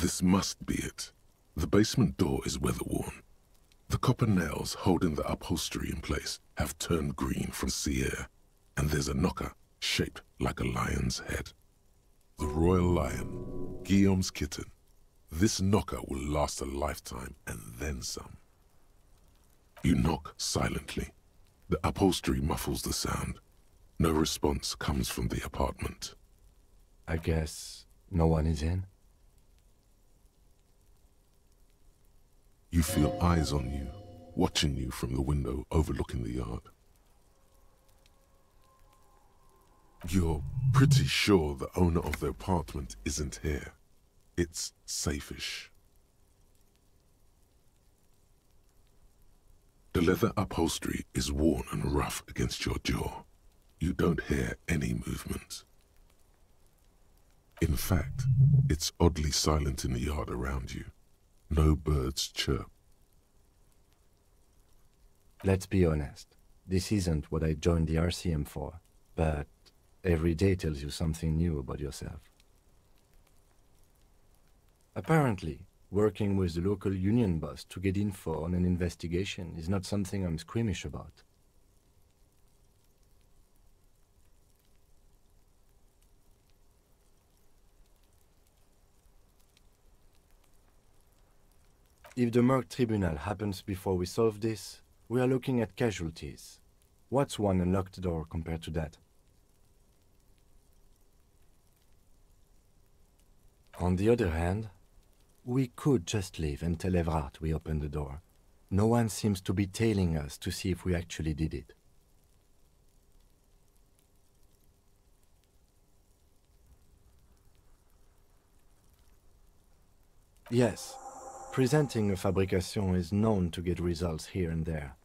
This must be it. The basement door is weather-worn. The copper nails holding the upholstery in place have turned green from sea air, and there's a knocker shaped like a lion's head. The royal lion, Guillaume's kitten. This knocker will last a lifetime and then some. You knock silently. The upholstery muffles the sound. No response comes from the apartment. I guess no one is in? You feel eyes on you, watching you from the window overlooking the yard. You're pretty sure the owner of the apartment isn't here. It's safeish. The leather upholstery is worn and rough against your jaw. You don't hear any movement. In fact, it's oddly silent in the yard around you. No birds chirp. Let's be honest. This isn't what I joined the RCM for, but every day tells you something new about yourself. Apparently, working with the local union boss to get info on an investigation is not something I'm squeamish about. If the Merc Tribunal happens before we solve this, we are looking at casualties. What's one unlocked door compared to that? On the other hand, we could just leave and tell Evrart we opened the door. No one seems to be tailing us to see if we actually did it. Yes, presenting a fabrication is known to get results here and there.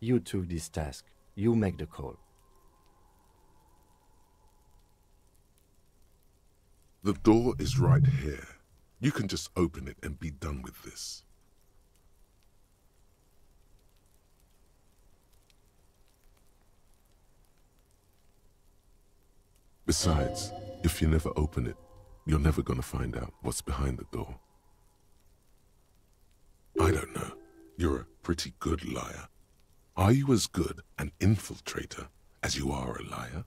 You took this task. You make the call. The door is right here. You can just open it and be done with this. Besides, if you never open it, you're never gonna find out what's behind the door. I don't know. You're a pretty good liar. Are you as good an infiltrator as you are a liar?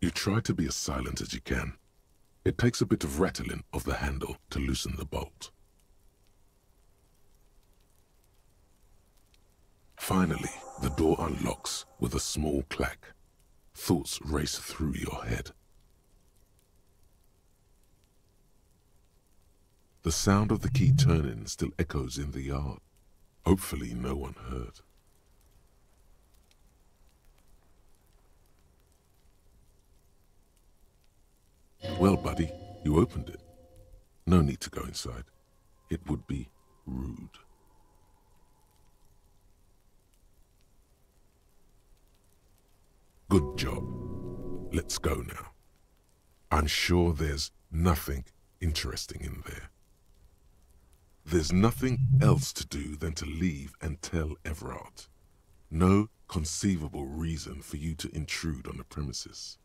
You try to be as silent as you can. It takes a bit of rattling of the handle to loosen the bolt. Finally, the door unlocks with a small clack. Thoughts race through your head. The sound of the key turning still echoes in the yard. Hopefully no one heard. Well, buddy, you opened it. No need to go inside. It would be rude. Good job. Let's go now. I'm sure there's nothing interesting in there. There's nothing else to do than to leave and tell Evrart. No conceivable reason for you to intrude on the premises.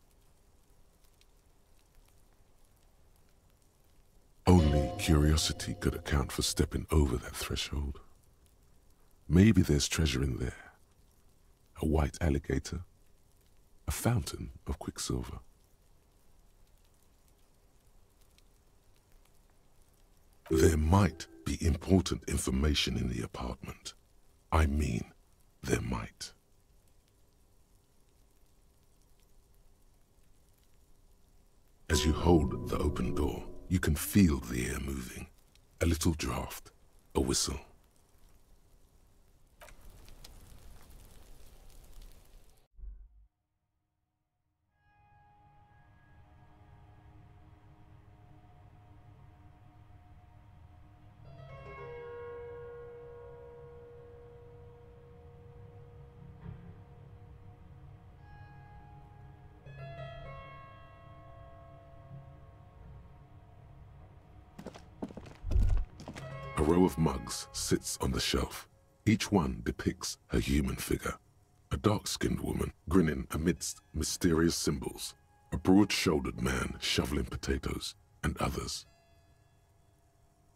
Only curiosity could account for stepping over that threshold. Maybe there's treasure in there. A white alligator. A fountain of quicksilver. There might be important information in the apartment. I mean, there might. As you hold the open door, you can feel the air moving. A little draft, a whistle. Sits on the shelf. Each one depicts a human figure. A dark-skinned woman grinning amidst mysterious symbols. A broad-shouldered man shoveling potatoes, and others.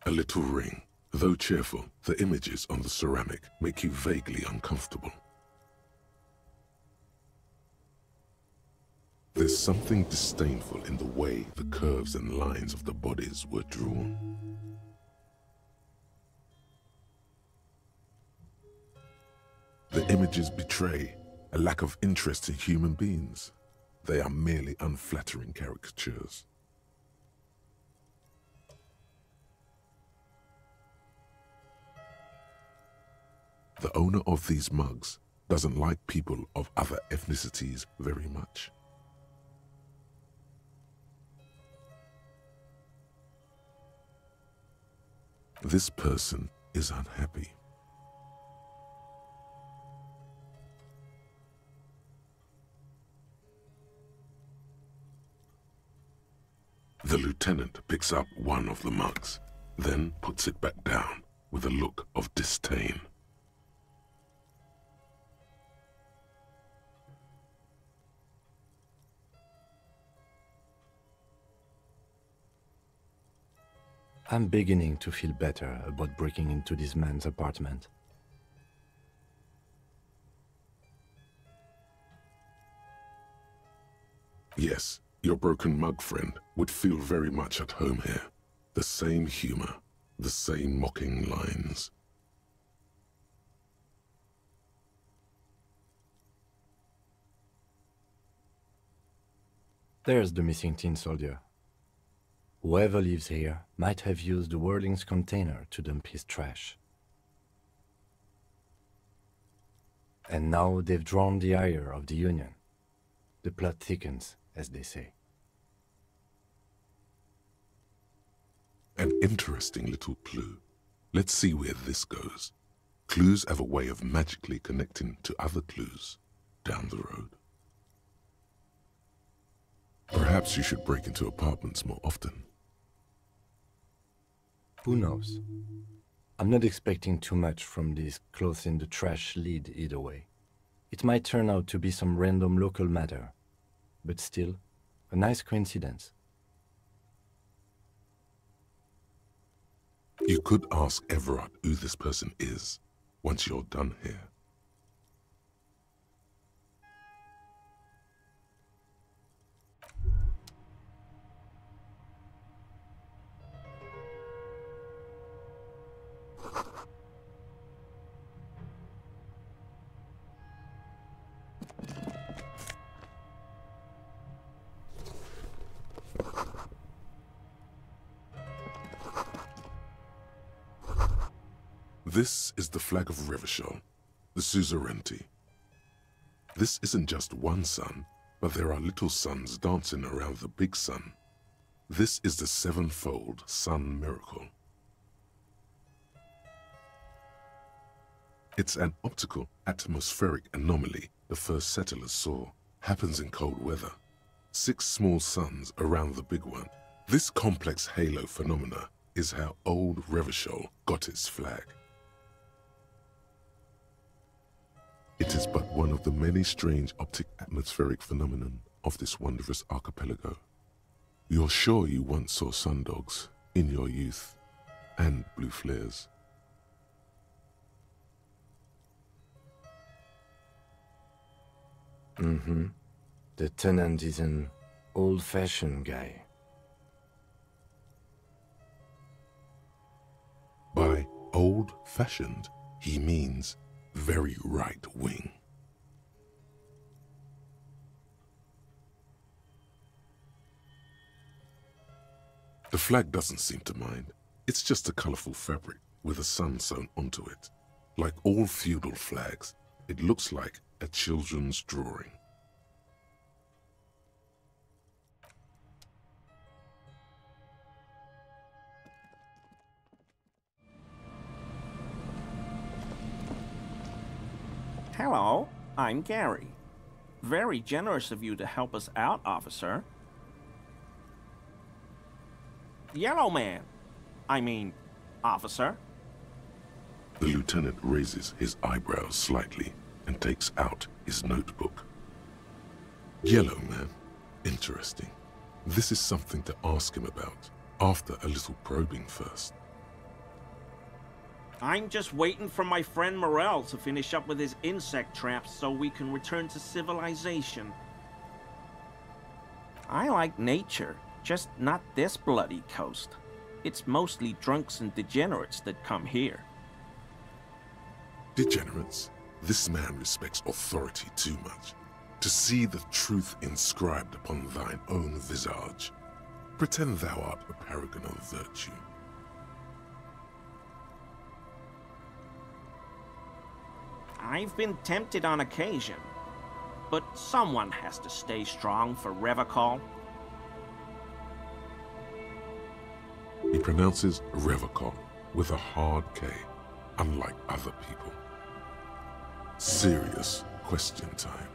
A little ring. Though cheerful, the images on the ceramic make you vaguely uncomfortable. There's something disdainful in the way the curves and lines of the bodies were drawn. The images betray a lack of interest in human beings. They are merely unflattering caricatures. The owner of these mugs doesn't like people of other ethnicities very much. This person is unhappy. The lieutenant picks up one of the mugs, then puts it back down with a look of disdain. I'm beginning to feel better about breaking into this man's apartment. Yes, your broken mug friend would feel very much at home here. The same humor, the same mocking lines. There's the missing tin soldier. Whoever lives here might have used the Whirling's container to dump his trash. And now they've drawn the ire of the Union. The plot thickens, as they say. An interesting little clue. Let's see where this goes. Clues have a way of magically connecting to other clues down the road. Perhaps you should break into apartments more often. Who knows? I'm not expecting too much from this clothes in the trash lead either way. It might turn out to be some random local matter, but still, a nice coincidence. You could ask Evrart who this person is once you're done here. This is the flag of Revachol, the suzerainty. This isn't just one sun, but there are little suns dancing around the big sun. This is the sevenfold sun miracle. It's an optical atmospheric anomaly the first settlers saw. Happens in cold weather. Six small suns around the big one. This complex halo phenomena is how old Revachol got its flag. It is but one of the many strange optic atmospheric phenomenon of this wondrous archipelago. You're sure you once saw sundogs in your youth and blue flares. Mm-hmm. The tenant is an old-fashioned guy. By old-fashioned, he means very right wing. The flag doesn't seem to mind. It's just a colorful fabric with a sun sewn onto it. Like all feudal flags, it looks like a children's drawing. Hello, I'm Gary. Very generous of you to help us out, officer. Yellow man. I mean, officer. The lieutenant raises his eyebrows slightly. and takes out his notebook. Yellow man. Interesting. This is something to ask him about, after a little probing first. I'm just waiting for my friend Morell to finish up with his insect traps so we can return to civilization. I like nature, just not this bloody coast. It's mostly drunks and degenerates that come here. Degenerates? This man respects authority too much. To see the truth inscribed upon thine own visage. Pretend thou art a paragon of virtue. I've been tempted on occasion, but someone has to stay strong for Revachol. He pronounces Revachol with a hard K, unlike other people. Serious question time.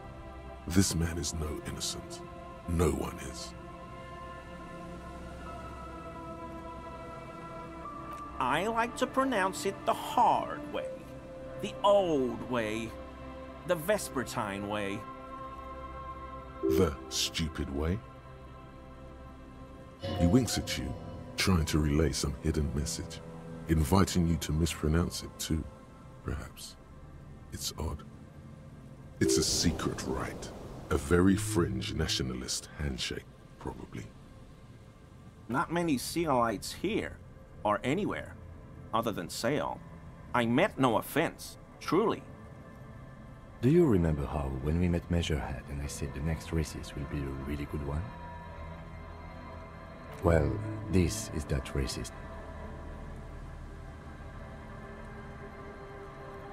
This man is no innocent. No one is. I like to pronounce it the hard way. The old way. The Vespertine way. The stupid way. He winks at you, trying to relay some hidden message, inviting you to mispronounce it too, perhaps. It's odd. It's a secret rite. A very fringe nationalist handshake, probably. Not many Seolites here, or anywhere, other than Seol. I meant no offense, truly. Do you remember how, when we met Measurehead and I said the next races will be a really good one? Well, this is that racist.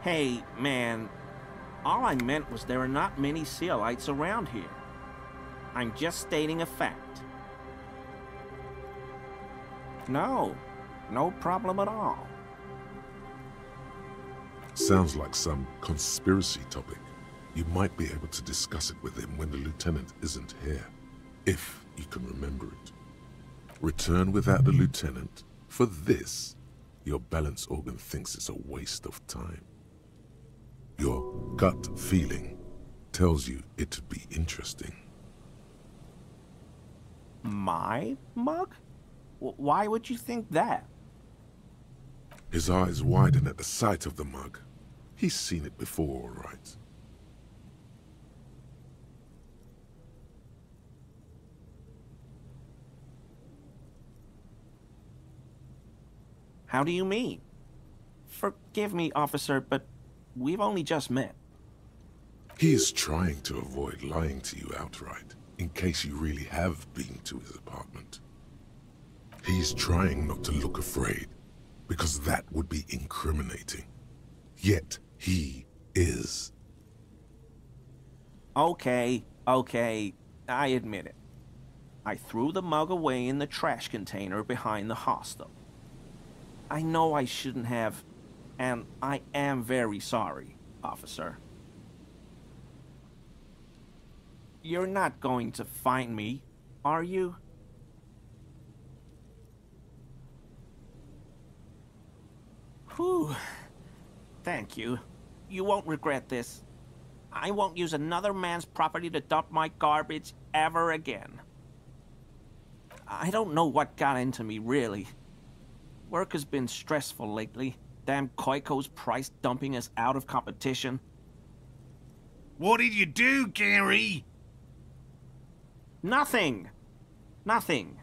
Hey, man, all I meant was there are not many Seolites around here. I'm just stating a fact. No, no problem at all. Sounds like some conspiracy topic. You might be able to discuss it with him when the lieutenant isn't here, if you can remember it. Return without the lieutenant. For this, your balance organ thinks it's a waste of time. Your gut feeling tells you it'd be interesting. My mug? Why would you think that? His eyes widen at the sight of the mug. He's seen it before, all right. How do you mean? Forgive me, officer, but we've only just met. He is trying to avoid lying to you outright, in case you really have been to his apartment. He's trying not to look afraid, because that would be incriminating. Yet, he is. Okay, okay, I admit it. I threw the mug away in the trash container behind the hostel. I know I shouldn't have, and I am very sorry, officer. You're not going to find me, are you? Whew. Thank you. You won't regret this. I won't use another man's property to dump my garbage ever again. I don't know what got into me, really. Work has been stressful lately. Damn Koiko's price dumping us out of competition. What did you do, Gary? Nothing. Nothing.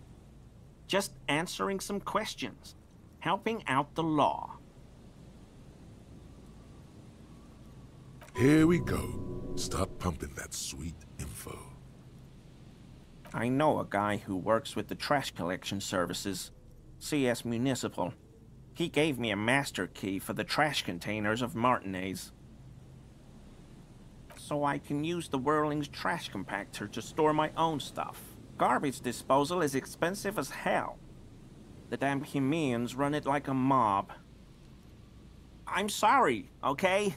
Just answering some questions. Helping out the law. Here we go. Start pumping that sweet info. I know a guy who works with the trash collection services. CS Municipal. He gave me a master key for the trash containers of Martinez. So I can use the Whirling's trash compactor to store my own stuff. Garbage disposal is expensive as hell. The damn Hemians run it like a mob. I'm sorry, okay?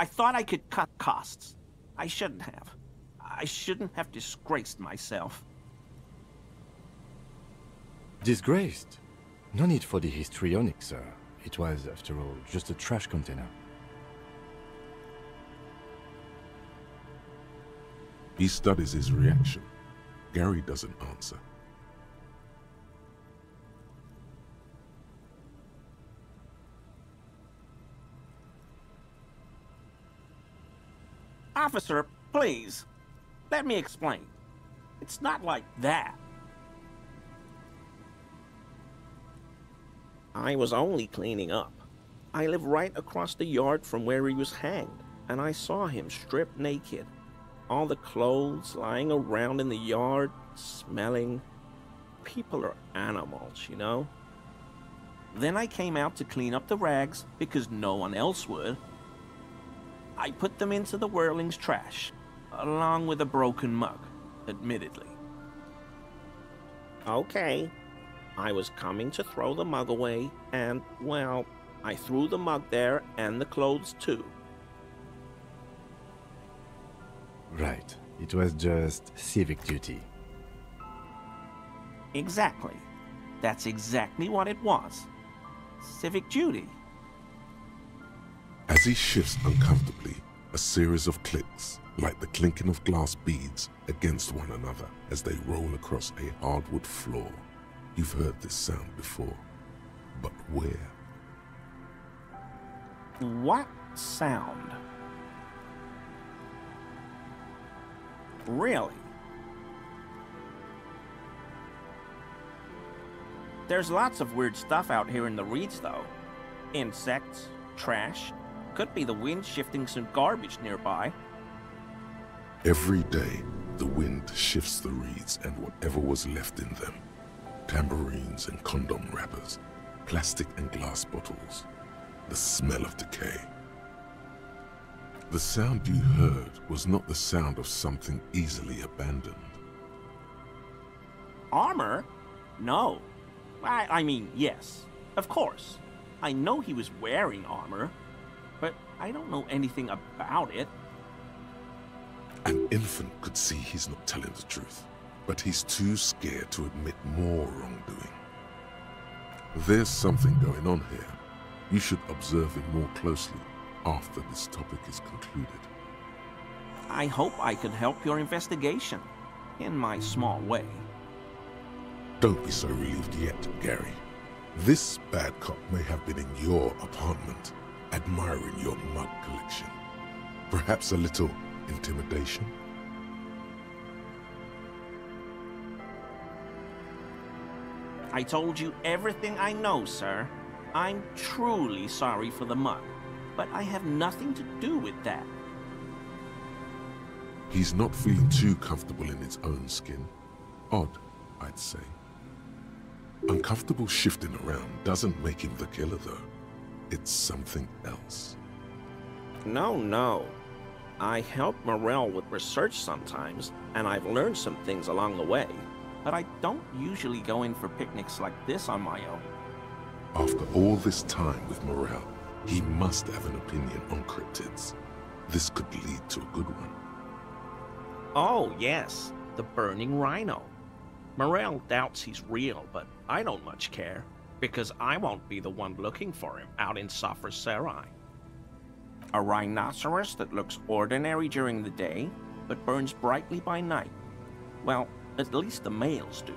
I thought I could cut costs. I shouldn't have. I shouldn't have disgraced myself. Disgraced? No need for the histrionic, sir. It was, after all, just a trash container. He studies his reaction. Gary doesn't answer. Officer, please. Let me explain. It's not like that. I was only cleaning up. I live right across the yard from where he was hanged, and I saw him stripped naked. All the clothes lying around in the yard, smelling. People are animals, you know? Then I came out to clean up the rags because no one else would. I put them into the Whirling's trash, along with a broken mug, admittedly. Okay, I was coming to throw the mug away, and, well, I threw the mug there and the clothes too. Right. It was just civic duty. Exactly. That's exactly what it was. Civic duty. As he shifts uncomfortably, a series of clicks, like the clinking of glass beads against one another as they roll across a hardwood floor. You've heard this sound before, but where? What sound? Really? There's lots of weird stuff out here in the reeds, though. Insects, trash, could be the wind shifting some garbage nearby. Every day, the wind shifts the reeds and whatever was left in them. Tambourines and condom wrappers, plastic and glass bottles, the smell of decay. The sound you heard was not the sound of something easily abandoned. Armor? No. I, I mean, yes. Of course. I know he was wearing armor, but I don't know anything about it. An infant could see he's not telling the truth, but he's too scared to admit more wrongdoing. There's something going on here. You should observe him more closely after this topic is concluded. I hope I could help your investigation, in my small way. Don't be so relieved yet, Gary. This bad cop may have been in your apartment, admiring your mug collection. Perhaps a little intimidation? I told you everything I know, sir. I'm truly sorry for the mug, but I have nothing to do with that. He's not feeling too comfortable in his own skin. Odd, I'd say. Uncomfortable shifting around doesn't make him the killer, though. It's something else. No, no. I help Morell with research sometimes, and I've learned some things along the way. But I don't usually go in for picnics like this on my own. After all this time with Morell, he must have an opinion on cryptids. This could lead to a good one. Oh, yes, the burning rhino. Morell doubts he's real, but I don't much care, because I won't be the one looking for him out in Safra Serai. A rhinoceros that looks ordinary during the day, but burns brightly by night. Well, at least the males do.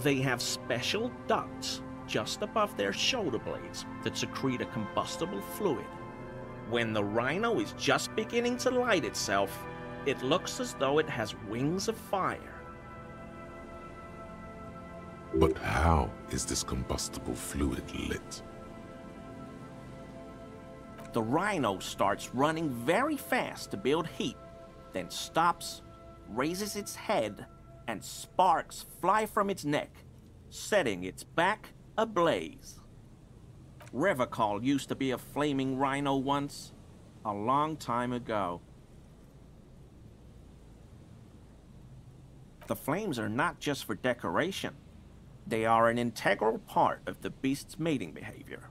They have special ducts just above their shoulder blades that secrete a combustible fluid. When the rhino is just beginning to light itself, it looks as though it has wings of fire. But how is this combustible fluid lit? The rhino starts running very fast to build heat, then stops, raises its head, and sparks fly from its neck, setting its back ablaze. Revachol used to be a flaming rhino once, a long time ago. The flames are not just for decoration. They are an integral part of the beast's mating behavior.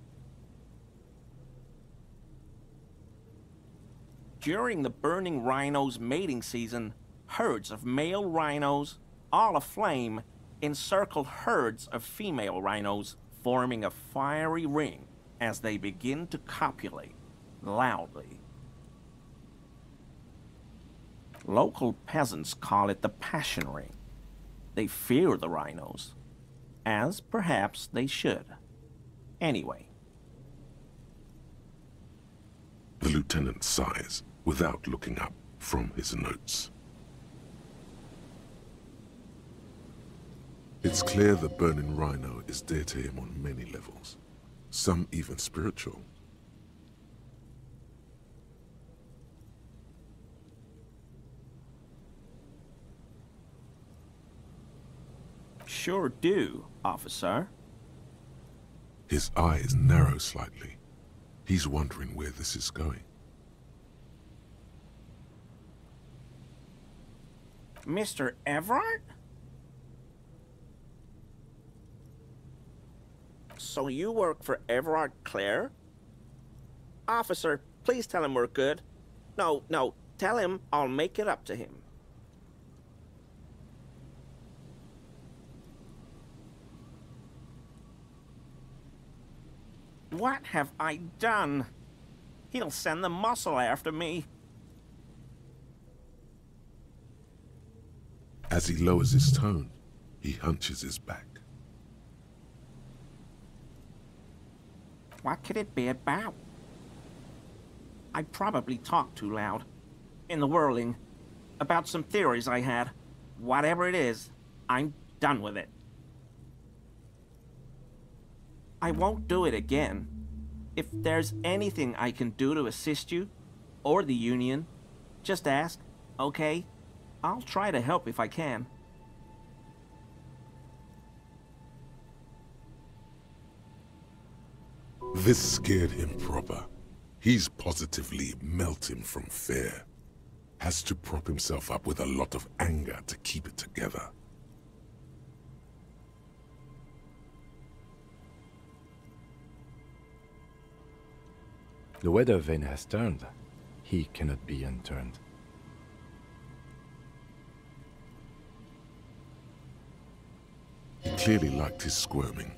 During the burning rhino's mating season, herds of male rhinos, all aflame, encircle herds of female rhinos, forming a fiery ring as they begin to copulate loudly. Local peasants call it the Passion Ring. They fear the rhinos, as perhaps they should. Anyway, The lieutenant sighs without looking up from his notes. It's clear the burning rhino is dear to him on many levels, some even spiritual. Sure do, officer. His eyes narrow slightly. He's wondering where this is going. Mr. Evrart? So you work for Evrart Claire? Officer, please tell him we're good. No, no, tell him I'll make it up to him. What have I done? He'll send the muscle after me. As he lowers his tone, he hunches his back. What could it be about? I probably talked too loud. In the whirling. About some theories I had. Whatever it is, I'm done with it. I won't do it again. If there's anything I can do to assist you, or the Union, just ask, okay? I'll try to help if I can. This scared him proper. He's positively melting from fear. Has to prop himself up with a lot of anger to keep it together. The weather vane has turned. He cannot be unturned. He clearly liked his squirming.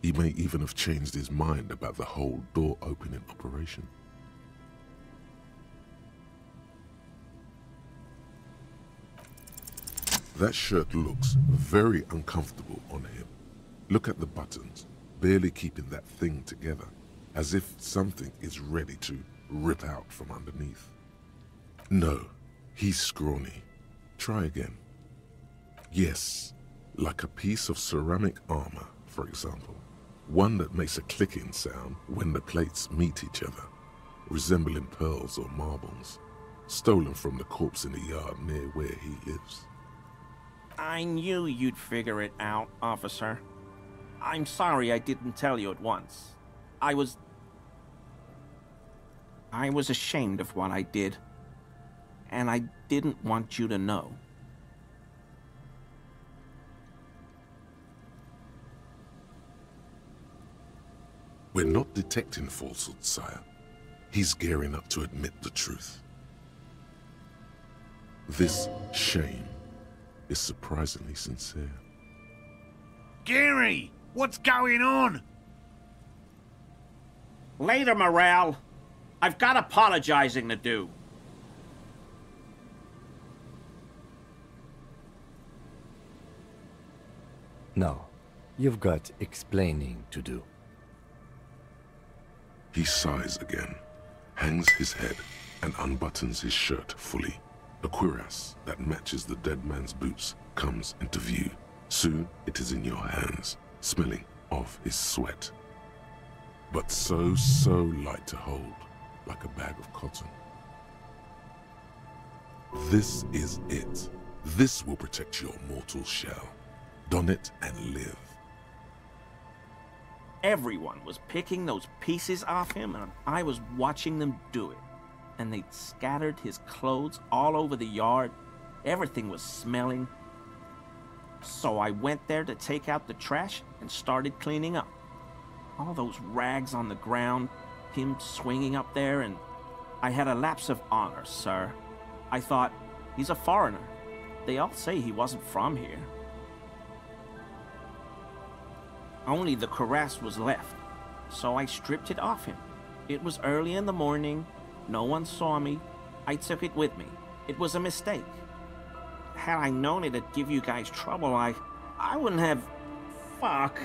He may even have changed his mind about the whole door opening operation. That shirt looks very uncomfortable on him. Look at the buttons, barely keeping that thing together, as if something is ready to rip out from underneath. No, he's scrawny. Try again. Yes, like a piece of ceramic armor, for example. One that makes a clicking sound when the plates meet each other, resembling pearls or marbles, stolen from the corpse in the yard near where he lives. I knew you'd figure it out, officer. I'm sorry I didn't tell you at once. I was. I was ashamed of what I did. And I didn't want you to know. We're not detecting falsehood, sire. He's gearing up to admit the truth. This shame is surprisingly sincere. Gary, what's going on? Later, Morell. I've got apologizing to do. No, you've got explaining to do. He sighs again, hangs his head, and unbuttons his shirt fully. A cuirass that matches the dead man's boots comes into view. Soon it is in your hands, smelling of his sweat. But so, so light to hold, like a bag of cotton. This is it. This will protect your mortal shell. Don it and live. Everyone was picking those pieces off him, and I was watching them do it. And they'd scattered his clothes all over the yard. Everything was smelling. So I went there to take out the trash and started cleaning up. All those rags on the ground, him swinging up there, and I had a lapse of honor, sir. I thought, he's a foreigner. They all say he wasn't from here. Only the cuirass was left, so I stripped it off him. It was early in the morning, no one saw me. I took it with me, It was a mistake. Had I known it'd give you guys trouble, I... I wouldn't have... Fuck.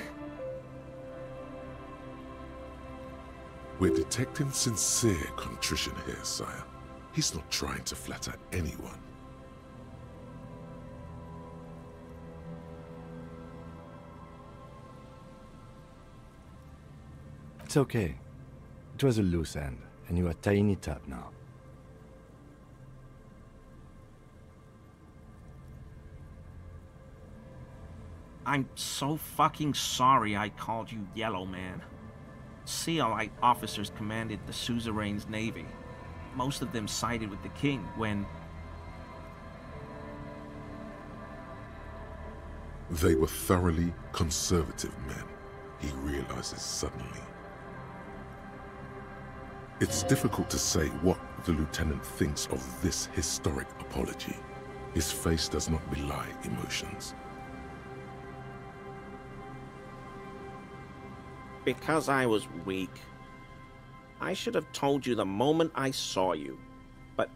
We're detecting sincere contrition here, sire. He's not trying to flatter anyone. It's okay. It was a loose end, and you are tying it up now. I'm so fucking sorry I called you Yellow Man. Seolite officers commanded the suzerain's navy. Most of them sided with the king when... They were thoroughly conservative men, he realizes suddenly. It's difficult to say what the lieutenant thinks of this historic apology. His face does not belie emotions. Because I was weak. I should have told you the moment I saw you. But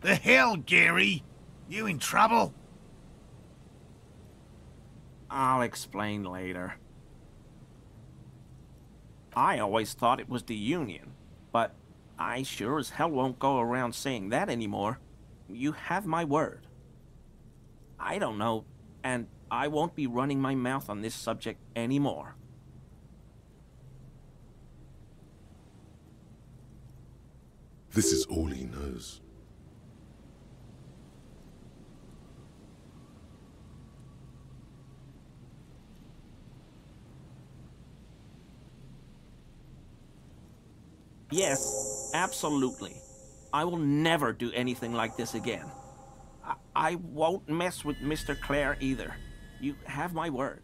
The hell, Gary? You in trouble? I'll explain later. I always thought it was the Union, but I sure as hell won't go around saying that anymore. You have my word. I don't know, and I won't be running my mouth on this subject anymore. This is all he knows. Yes, absolutely. I will never do anything like this again. I, I won't mess with Mr. Claire either. You have my word.